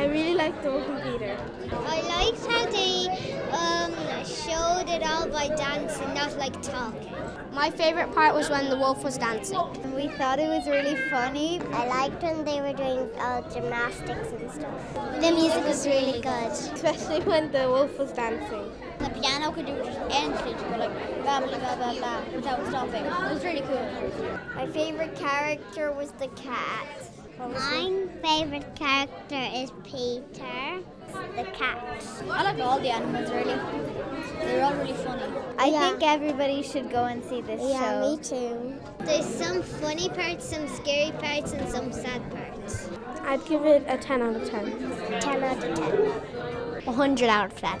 I really liked the Wolf and Peter. I liked how they um, showed it all by dancing, not like talking. My favorite part was when the wolf was dancing. We thought it was really funny. I liked when they were doing uh, gymnastics and stuff. The music was really good. Especially when the wolf was dancing. The piano could do just anything, go like blah blah blah blah blah without stopping. It was really cool. My favorite character was the cat. My favorite character is Peter, the cat. I like all the animals really. They're all really funny. I Yeah. think everybody should go and see this Yeah, show. me too. There's some funny parts, some scary parts, and some sad parts. I'd give it a 10 out of 10. 10 out of 10. 100 out of 10.